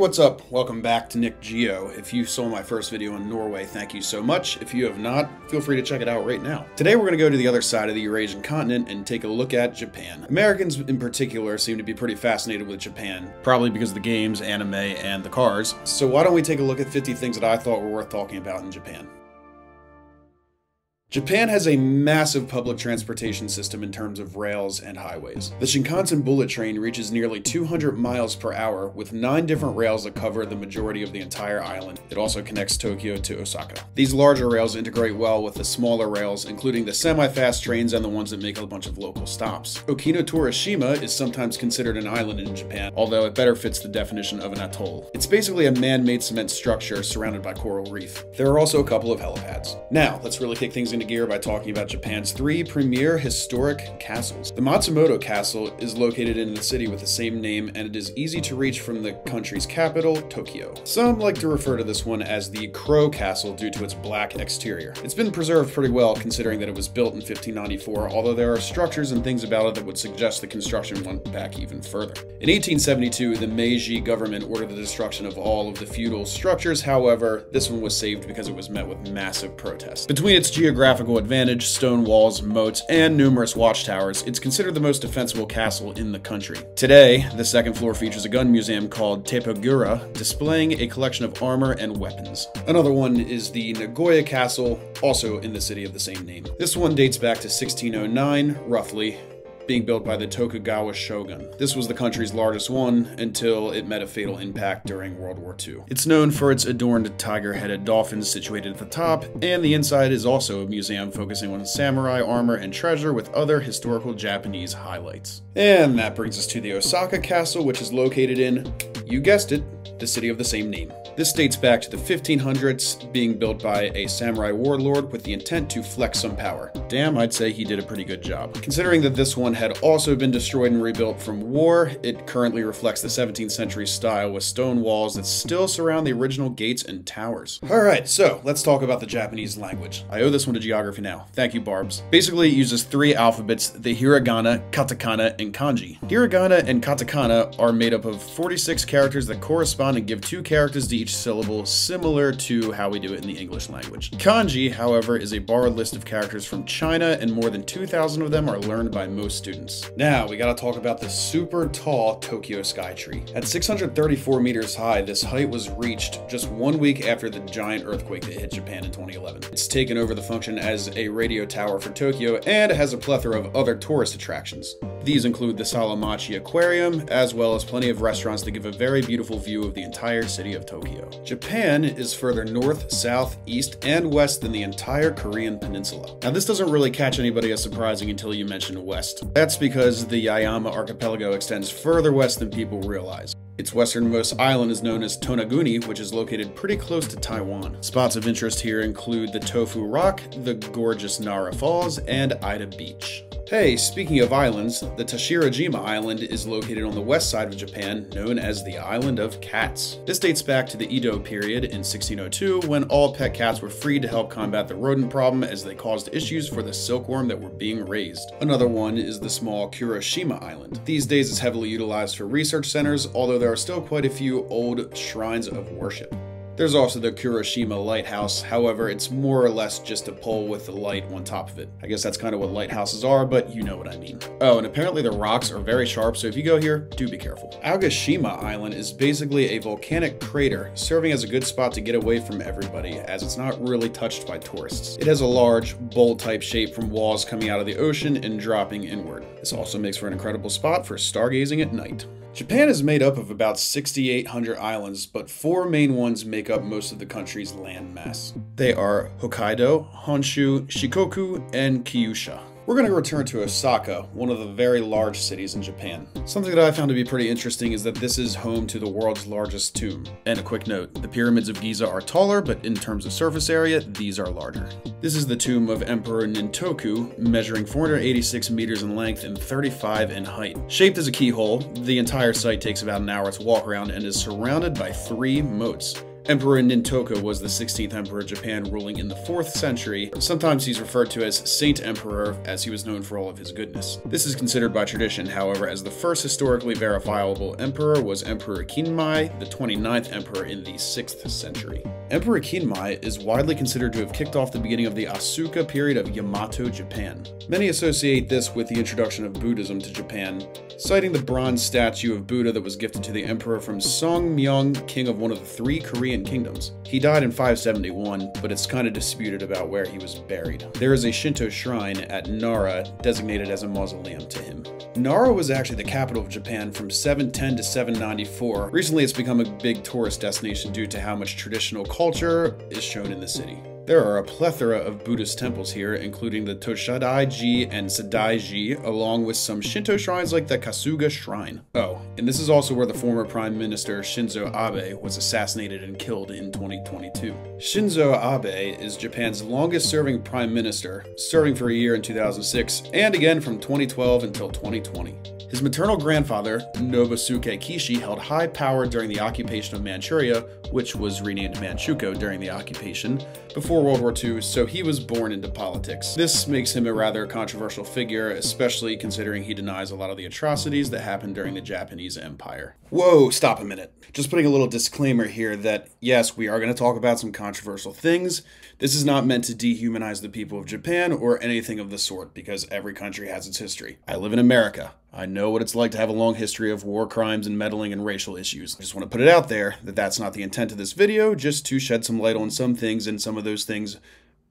what's up? Welcome back to Nick Geo. If you saw my first video on Norway, thank you so much. If you have not, feel free to check it out right now. Today we're going to go to the other side of the Eurasian continent and take a look at Japan. Americans in particular seem to be pretty fascinated with Japan, probably because of the games, anime, and the cars. So why don't we take a look at 50 things that I thought were worth talking about in Japan. Japan has a massive public transportation system in terms of rails and highways. The Shinkansen bullet train reaches nearly 200 miles per hour with nine different rails that cover the majority of the entire island. It also connects Tokyo to Osaka. These larger rails integrate well with the smaller rails, including the semi-fast trains and the ones that make a bunch of local stops. Okino Torishima is sometimes considered an island in Japan, although it better fits the definition of an atoll. It's basically a man-made cement structure surrounded by coral reef. There are also a couple of helipads. Now, let's really kick things into gear by talking about Japan's three premier historic castles. The Matsumoto Castle is located in the city with the same name and it is easy to reach from the country's capital, Tokyo. Some like to refer to this one as the Crow Castle due to its black exterior. It's been preserved pretty well considering that it was built in 1594, although there are structures and things about it that would suggest the construction went back even further. In 1872, the Meiji government ordered the destruction of all of the feudal structures, however, this one was saved because it was met with massive protests. Between its geographical advantage, stone walls, moats, and numerous watchtowers, it's considered the most defensible castle in the country. Today, the second floor features a gun museum called Tepogura, displaying a collection of armor and weapons. Another one is the Nagoya Castle, also in the city of the same name. This one dates back to 1609, roughly, being built by the Tokugawa shogun. This was the country's largest one until it met a fatal impact during World War II. It's known for its adorned tiger-headed dolphins situated at the top, and the inside is also a museum focusing on samurai armor and treasure with other historical Japanese highlights. And that brings us to the Osaka Castle, which is located in, you guessed it, the city of the same name. This dates back to the 1500s, being built by a samurai warlord with the intent to flex some power. Damn, I'd say he did a pretty good job. Considering that this one had also been destroyed and rebuilt from war, it currently reflects the 17th century style with stone walls that still surround the original gates and towers. Alright, so let's talk about the Japanese language. I owe this one to geography now. Thank you, Barbs. Basically, it uses three alphabets, the hiragana, katakana, and kanji. Hiragana and katakana are made up of 46 characters that correspond and give two characters to each syllable, similar to how we do it in the English language. Kanji, however, is a borrowed list of characters from China, and more than 2,000 of them are learned by most students. Now, we gotta talk about the super tall Tokyo Skytree. At 634 meters high, this height was reached just one week after the giant earthquake that hit Japan in 2011. It's taken over the function as a radio tower for Tokyo, and it has a plethora of other tourist attractions. These include the Solamachi Aquarium, as well as plenty of restaurants that give a very beautiful view of the entire city of Tokyo. Japan is further north, south, east, and west than the entire Korean peninsula. Now this doesn't really catch anybody as surprising until you mention west. That's because the Yaeyama archipelago extends further west than people realize. Its westernmost island is known as Yonaguni, which is located pretty close to Taiwan. Spots of interest here include the Tofu Rock, the gorgeous Nara Falls, and Ida Beach. Hey, speaking of islands, the Tashirojima Island is located on the west side of Japan, known as the Island of Cats. This dates back to the Edo period in 1602, when all pet cats were freed to help combat the rodent problem as they caused issues for the silkworm that were being raised. Another one is the small Kuroshima Island. These days it's heavily utilized for research centers, although there are still quite a few old shrines of worship. There's also the Kuroshima Lighthouse, however, it's more or less just a pole with a light on top of it. I guess that's kind of what lighthouses are, but you know what I mean. Oh, and apparently the rocks are very sharp, so if you go here, do be careful. Aogashima Island is basically a volcanic crater, serving as a good spot to get away from everybody, as it's not really touched by tourists. It has a large, bowl-type shape from walls coming out of the ocean and dropping inward. This also makes for an incredible spot for stargazing at night. Japan is made up of about 6,800 islands, but four main ones make up most of the country's landmass. They are Hokkaido, Honshu, Shikoku, and Kyushu. We're going to return to Osaka, one of the very large cities in Japan. Something that I found to be pretty interesting is that this is home to the world's largest tomb. And a quick note, the pyramids of Giza are taller, but in terms of surface area, these are larger. This is the tomb of Emperor Nintoku, measuring 486 meters in length and 35 in height. Shaped as a keyhole, the entire site takes about an hour to walk around and is surrounded by three moats. Emperor Nintoku was the 16th emperor of Japan, ruling in the 4th century. Sometimes he's referred to as Saint Emperor, as he was known for all of his goodness. This is considered by tradition, however, as the first historically verifiable emperor was Emperor Kinmei, the 29th emperor in the 6th century. Emperor Kinmei is widely considered to have kicked off the beginning of the Asuka period of Yamato Japan. Many associate this with the introduction of Buddhism to Japan, citing the bronze statue of Buddha that was gifted to the emperor from Songmyung, king of one of the three Korean kingdoms. He died in 571, but it's kind of disputed about where he was buried. There is a Shinto shrine at Nara designated as a mausoleum to him. Nara was actually the capital of Japan from 710 to 794. Recently, it's become a big tourist destination due to how much traditional culture is shown in the city. There are a plethora of Buddhist temples here, including the Toshodai-ji and Saidai-ji, along with some Shinto shrines like the Kasuga Shrine. Oh, and this is also where the former Prime Minister Shinzo Abe was assassinated and killed in 2022. Shinzo Abe is Japan's longest serving Prime Minister, serving for a year in 2006 and again from 2012 until 2020. His maternal grandfather, Nobusuke Kishi, held high power during the occupation of Manchuria, which was renamed Manchukuo during the occupation, before World War II, so he was born into politics. This makes him a rather controversial figure, especially considering he denies a lot of the atrocities that happened during the Japanese Empire. Whoa, stop a minute. Just putting a little disclaimer here that, yes, we are going to talk about some controversial things. This is not meant to dehumanize the people of Japan or anything of the sort, because every country has its history. I live in America. I know what it's like to have a long history of war crimes and meddling and racial issues. I just want to put it out there that that's not the intent of this video, just to shed some light on some things, and some of those things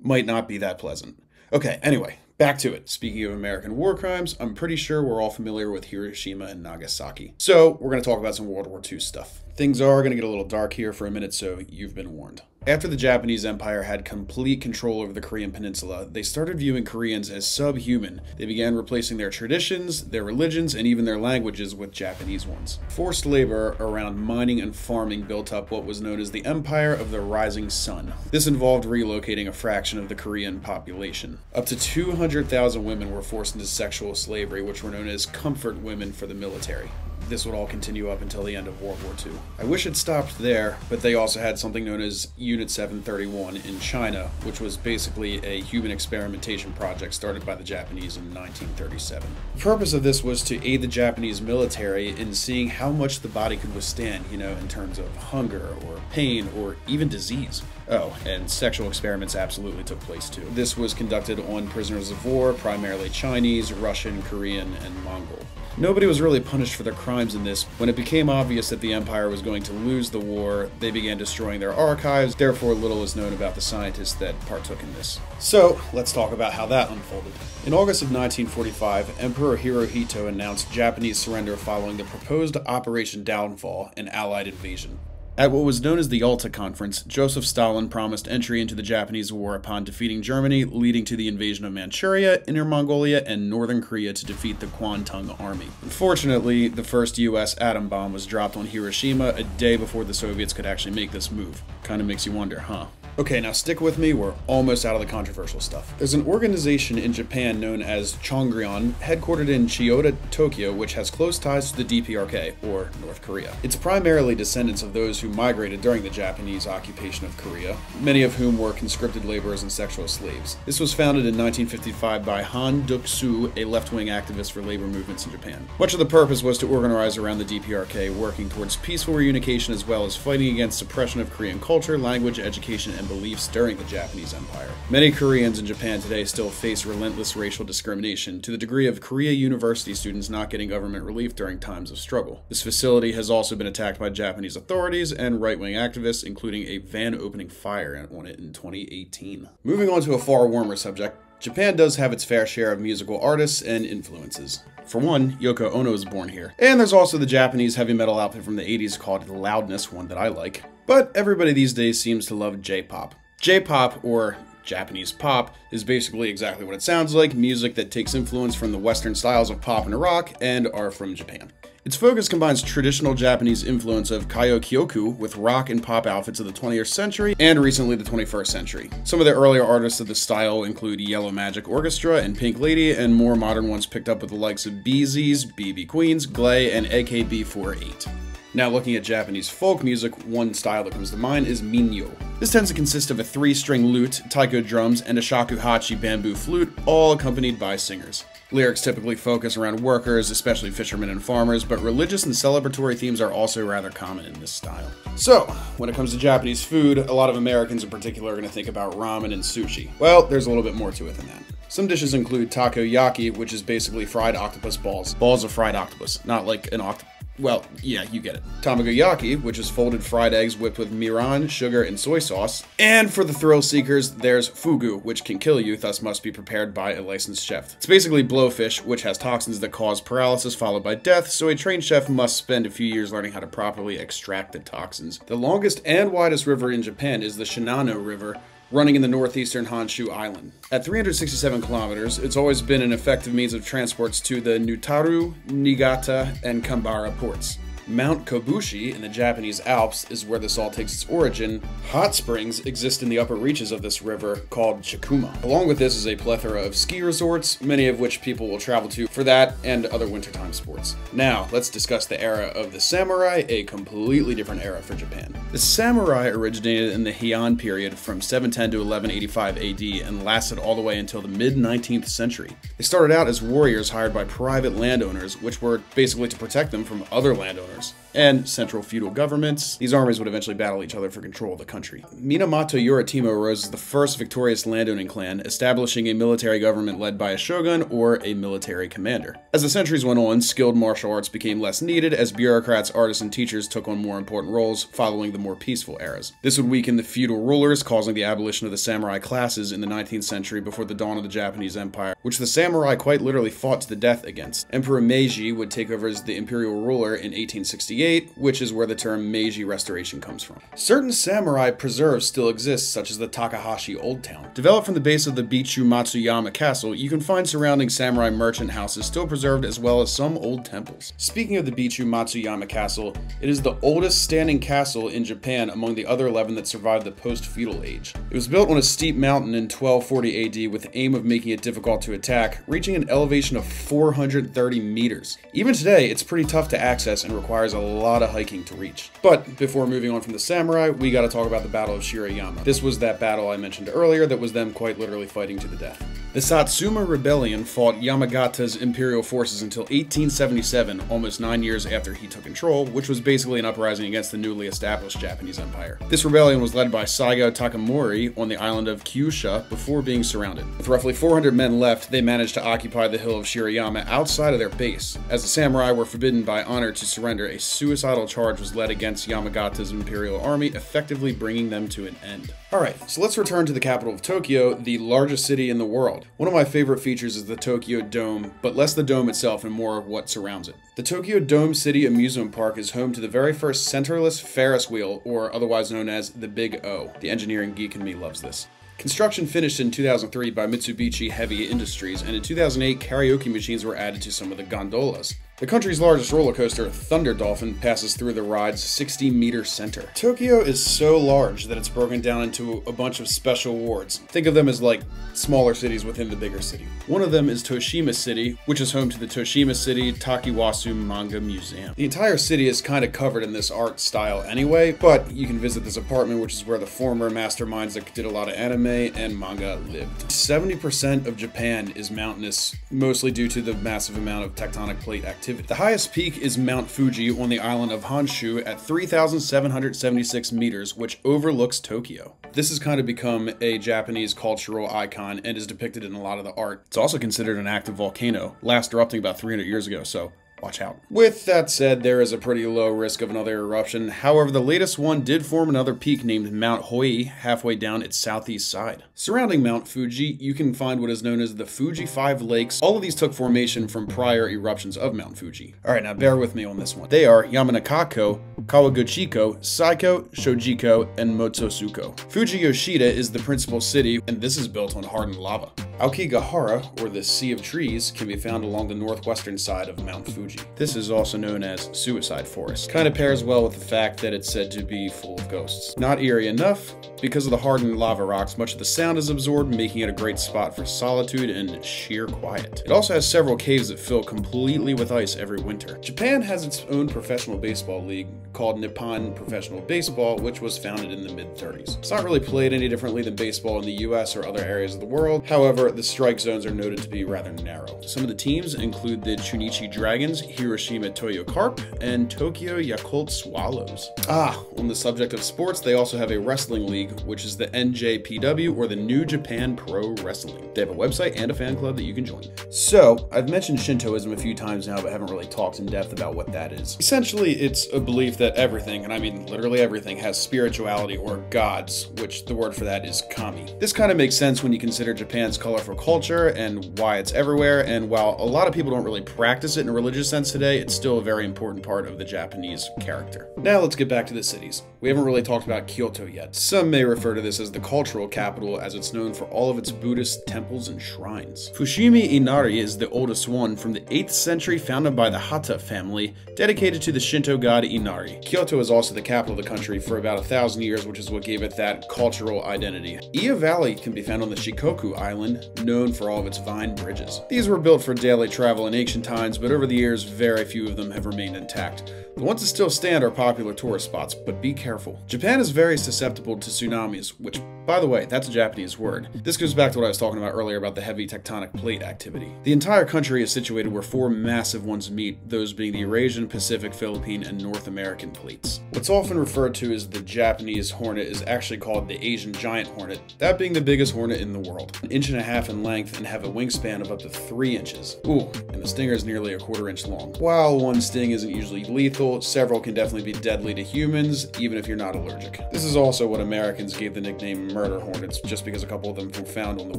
might not be that pleasant. Okay, anyway, back to it. Speaking of American war crimes, I'm pretty sure we're all familiar with Hiroshima and Nagasaki. So, we're going to talk about some World War II stuff. Things are going to get a little dark here for a minute, so you've been warned. After the Japanese Empire had complete control over the Korean peninsula, they started viewing Koreans as subhuman. They began replacing their traditions, their religions, and even their languages with Japanese ones. Forced labor around mining and farming built up what was known as the Empire of the Rising Sun. This involved relocating a fraction of the Korean population. Up to 200,000 women were forced into sexual slavery, which were known as comfort women for the military this would all continue up until the end of World War II. I wish it stopped there, but they also had something known as Unit 731 in China, which was basically a human experimentation project started by the Japanese in 1937. The purpose of this was to aid the Japanese military in seeing how much the body could withstand, you know, in terms of hunger or pain or even disease. Oh, and sexual experiments absolutely took place too. This was conducted on prisoners of war, primarily Chinese, Russian, Korean, and Mongol. Nobody was really punished for their crimes in this. When it became obvious that the Empire was going to lose the war, they began destroying their archives, therefore little is known about the scientists that partook in this. So, let's talk about how that unfolded. In August of 1945, Emperor Hirohito announced Japanese surrender following the proposed Operation Downfall, an Allied invasion. At what was known as the Yalta Conference, Joseph Stalin promised entry into the Japanese War upon defeating Germany, leading to the invasion of Manchuria, Inner Mongolia, and Northern Korea to defeat the Kwantung Army. Unfortunately, the first US atom bomb was dropped on Hiroshima a day before the Soviets could actually make this move. Kinda makes you wonder, huh? Okay, now stick with me, we're almost out of the controversial stuff. There's an organization in Japan known as Chongryon, headquartered in Chiyoda, Tokyo, which has close ties to the DPRK, or North Korea. It's primarily descendants of those who migrated during the Japanese occupation of Korea, many of whom were conscripted laborers and sexual slaves. This was founded in 1955 by Han Duk-soo, a left-wing activist for labor movements in Japan. Much of the purpose was to organize around the DPRK, working towards peaceful reunification as well as fighting against suppression of Korean culture, language, education, and and beliefs during the Japanese Empire. Many Koreans in Japan today still face relentless racial discrimination to the degree of Korea University students not getting government relief during times of struggle. This facility has also been attacked by Japanese authorities and right-wing activists, including a van opening fire on it in 2018. Moving on to a far warmer subject, Japan does have its fair share of musical artists and influences. For one, Yoko Ono was born here. And there's also the Japanese heavy metal outfit from the 80s called Loudness, one that I like. But everybody these days seems to love J-pop. J-pop, or Japanese pop, is basically exactly what it sounds like, music that takes influence from the western styles of pop and rock and are from Japan. Its focus combines traditional Japanese influence of Kyoku with rock and pop outfits of the 20th century and recently the 21st century. Some of the earlier artists of the style include Yellow Magic Orchestra and Pink Lady, and more modern ones picked up with the likes of Gees, BB Queens, Glay, and AKB48. Now looking at Japanese folk music, one style that comes to mind is minyo. This tends to consist of a three-string lute, taiko drums, and a shakuhachi bamboo flute, all accompanied by singers. Lyrics typically focus around workers, especially fishermen and farmers, but religious and celebratory themes are also rather common in this style. So, when it comes to Japanese food, a lot of Americans in particular are going to think about ramen and sushi. Well, there's a little bit more to it than that. Some dishes include takoyaki, which is basically fried octopus balls. Balls of fried octopus, not like an octopus well, yeah, you get it. Tamagoyaki, which is folded fried eggs whipped with mirin, sugar, and soy sauce. And for the thrill seekers, there's fugu, which can kill you, thus must be prepared by a licensed chef. It's basically blowfish, which has toxins that cause paralysis followed by death, so a trained chef must spend a few years learning how to properly extract the toxins. The longest and widest river in Japan is the Shinano River, running in the northeastern Honshu Island. At 367 kilometers, it's always been an effective means of transports to the Nutaru, Niigata, and Kambara ports. Mount Kobushi in the Japanese Alps is where this all takes its origin. Hot springs exist in the upper reaches of this river called Chikuma. Along with this is a plethora of ski resorts, many of which people will travel to for that and other wintertime sports. Now, let's discuss the era of the samurai, a completely different era for Japan. The samurai originated in the Heian period from 710 to 1185 AD and lasted all the way until the mid 19th century. They started out as warriors hired by private landowners, which were basically to protect them from other landowners dollars and central feudal governments. These armies would eventually battle each other for control of the country. Minamoto Yoritomo rose as the first victorious landowning clan, establishing a military government led by a shogun or a military commander. As the centuries went on, skilled martial arts became less needed as bureaucrats, artists, and teachers took on more important roles following the more peaceful eras. This would weaken the feudal rulers, causing the abolition of the samurai classes in the 19th century before the dawn of the Japanese Empire, which the samurai quite literally fought to the death against. Emperor Meiji would take over as the imperial ruler in 18 1968, which is where the term Meiji Restoration comes from. Certain samurai preserves still exist, such as the Takahashi Old Town. Developed from the base of the Bitchu Matsuyama Castle, you can find surrounding samurai merchant houses still preserved as well as some old temples. Speaking of the Bitchu Matsuyama Castle, it is the oldest standing castle in Japan among the other 11 that survived the post-feudal age. It was built on a steep mountain in 1240 AD with the aim of making it difficult to attack, reaching an elevation of 430 meters. Even today, it's pretty tough to access and requires a lot of hiking to reach. But before moving on from the samurai, we gotta talk about the Battle of Shiroyama. This was that battle I mentioned earlier that was them quite literally fighting to the death. The Satsuma Rebellion fought Yamagata's imperial forces until 1877, almost nine years after he took control, which was basically an uprising against the newly established Japanese empire. This rebellion was led by Saigo Takamori on the island of Kyushu before being surrounded. With roughly 400 men left, they managed to occupy the hill of Shiroyama outside of their base. As the samurai were forbidden by honor to surrender, a suicidal charge was led against Yamagata's imperial army, effectively bringing them to an end. Alright, so let's return to the capital of Tokyo, the largest city in the world. One of my favorite features is the Tokyo Dome, but less the dome itself and more of what surrounds it. The Tokyo Dome City Amusement Park is home to the very first centerless Ferris wheel, or otherwise known as the Big O. The engineering geek in me loves this. Construction finished in 2003 by Mitsubishi Heavy Industries, and in 2008, karaoke machines were added to some of the gondolas. The country's largest roller coaster, Thunder Dolphin, passes through the ride's 60 meter center. Tokyo is so large that it's broken down into a bunch of special wards. Think of them as like smaller cities within the bigger city. One of them is Toshima City, which is home to the Toshima City Tokiwaso Manga Museum. The entire city is kind of covered in this art style anyway, but you can visit this apartment, which is where the former masterminds that did a lot of anime and manga lived. 70% of Japan is mountainous, mostly due to the massive amount of tectonic plate activity activity. The highest peak is Mount Fuji on the island of Honshu at 3,776 meters, which overlooks Tokyo. This has kind of become a Japanese cultural icon and is depicted in a lot of the art. It's also considered an active volcano, last erupting about 300 years ago, so watch out. With that said, there is a pretty low risk of another eruption. However, the latest one did form another peak named Mount Hoei halfway down its southeast side. Surrounding Mount Fuji, you can find what is known as the Fuji Five Lakes. All of these took formation from prior eruptions of Mount Fuji. Alright, now bear with me on this one. They are Yamanakako, Kawaguchiko, Saiko, Shojiko, and Motosuko. Fuji Yoshida is the principal city, and this is built on hardened lava. Aokigahara, or the Sea of Trees, can be found along the northwestern side of Mount Fuji. This is also known as Suicide Forest. Kind of pairs well with the fact that it's said to be full of ghosts. Not eerie enough, because of the hardened lava rocks, much of the sound is absorbed, making it a great spot for solitude and sheer quiet. It also has several caves that fill completely with ice every winter. Japan has its own professional baseball league called Nippon Professional Baseball, which was founded in the mid 30s. It's not really played any differently than baseball in the US or other areas of the world. However, the strike zones are noted to be rather narrow. Some of the teams include the Chunichi Dragons, Hiroshima Toyo Carp, and Tokyo Yakult Swallows. Ah, on the subject of sports, they also have a wrestling league, which is the NJPW or the New Japan Pro Wrestling. They have a website and a fan club that you can join. So, I've mentioned Shintoism a few times now, but haven't really talked in depth about what that is. Essentially, it's a belief that everything, and I mean literally everything, has spirituality or gods, which the word for that is kami. This kind of makes sense when you consider Japan's colorful culture and why it's everywhere, and while a lot of people don't really practice it in a religious sense today, it's still a very important part of the Japanese character. Now let's get back to the cities. We haven't really talked about Kyoto yet. Some may refer to this as the cultural capital as it's known for all of its Buddhist temples and shrines. Fushimi Inari is the oldest one from the 8th century founded by the Hata family, dedicated to the Shinto god Inari. Kyoto is also the capital of the country for about a thousand years, which is what gave it that cultural identity. Iya Valley can be found on the Shikoku Island, known for all of its vine bridges. These were built for daily travel in ancient times, but over the years, very few of them have remained intact. The ones that still stand are popular tourist spots, but be careful. Japan is very susceptible to tsunamis, which, by the way, that's a Japanese word. This goes back to what I was talking about earlier about the heavy tectonic plate activity. The entire country is situated where four massive ones meet, those being the Eurasian, Pacific, Philippine, and North American plates. What's often referred to as the Japanese hornet is actually called the Asian giant hornet, that being the biggest hornet in the world. An inch and a half in length and have a wingspan of up to three inches. Ooh, and the stinger is nearly a quarter inch long. While one sting isn't usually lethal, several can definitely be deadly to humans, even if you're not allergic. This is also what Americans gave the nickname murder hornets, just because a couple of them were found on the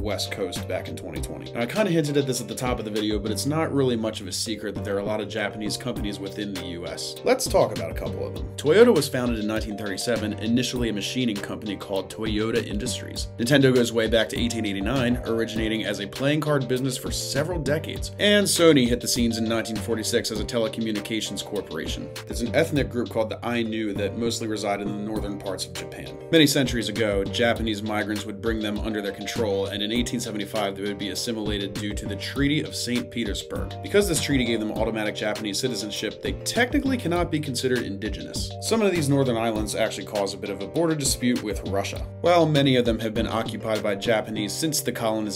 west coast back in 2020. Now, I kind of hinted at this at the top of the video, but it's not really much of a secret that there are a lot of Japanese companies within the US. Let's talk about a couple of them. Toyota was founded in 1937, initially a machining company called Toyota Industries. Nintendo goes way back to 1889, originating as a playing card business for several decades. And Sony hit the scenes in 1946 as a telecommunications corporation. There's an ethnic group called the Ainu that mostly reside in the northern parts of Japan. Many centuries ago, Japanese migrants would bring them under their control, and in 1875 they would be assimilated due to the Treaty of St. Petersburg. Because this treaty gave them automatic Japanese citizenship, they technically cannot be considered indigenous. Some of these northern islands actually cause a bit of a border dispute with Russia. While many of them have been occupied by Japanese since the colonization,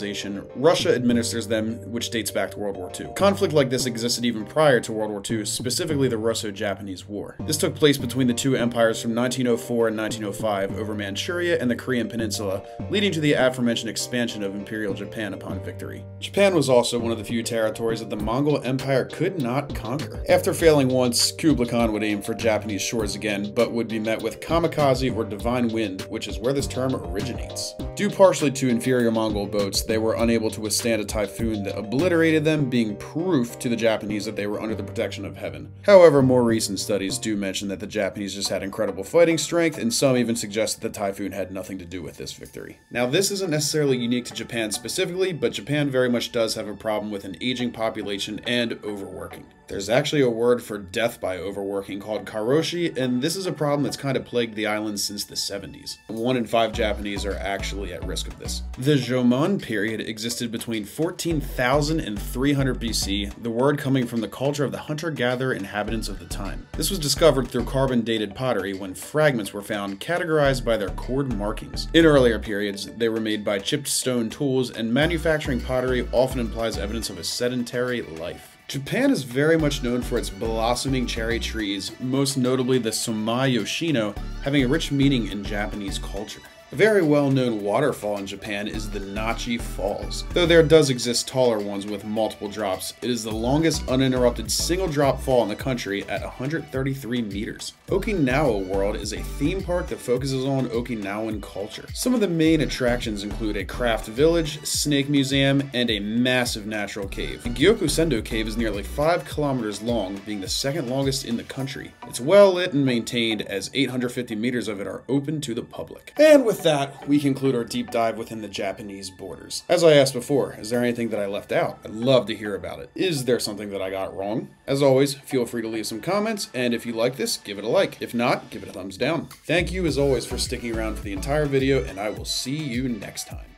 Russia administers them, which dates back to World War II. Conflict like this existed even prior to World War II, specifically the Russo-Japanese War. This took place between the two empires from 1904 and 1905 over Manchuria and the Korean Peninsula, leading to the aforementioned expansion of Imperial Japan upon victory. Japan was also one of the few territories that the Mongol Empire could not conquer. After failing once, Kublai Khan would aim for Japanese shores again, but would be met with kamikaze or divine wind, which is where this term originates. Due partially to inferior Mongol boats, they were unable to withstand a typhoon that obliterated them, being proof to the Japanese that they were under the protection of heaven. However, more recent studies do mention that the Japanese just had incredible fighting strength, and some even suggest that the typhoon had nothing to do with this victory. Now, this isn't necessarily unique to Japan specifically, but Japan very much does have a problem with an aging population and overworking. There's actually a word for death by overworking called karoshi, and this is a problem that's kind of plagued the island since the 70s. One in five Japanese are actually at risk of this. The Jomon period existed between 14,000 and 300 BC, the word coming from the culture of the hunter-gatherer inhabitants of the time. This was discovered through carbon-dated pottery when fragments were found categorized by their cord markings. In earlier periods, they were made by chipped stone tools, and manufacturing pottery often implies evidence of a sedentary life. Japan is very much known for its blossoming cherry trees, most notably the Somei Yoshino, having a rich meaning in Japanese culture. A very well-known waterfall in Japan is the Nachi Falls. Though there does exist taller ones with multiple drops, it is the longest uninterrupted single drop fall in the country at 133 meters. Okinawa World is a theme park that focuses on Okinawan culture. Some of the main attractions include a craft village, snake museum, and a massive natural cave. The Gyokusendo Cave is nearly 5 kilometers long, being the second longest in the country. It's well lit and maintained as 850 meters of it are open to the public. And with with that, we conclude our deep dive within the Japanese borders. As I asked before, is there anything that I left out? I'd love to hear about it. Is there something that I got wrong? As always, feel free to leave some comments, and if you like this, give it a like. If not, give it a thumbs down. Thank you as always for sticking around for the entire video, and I will see you next time.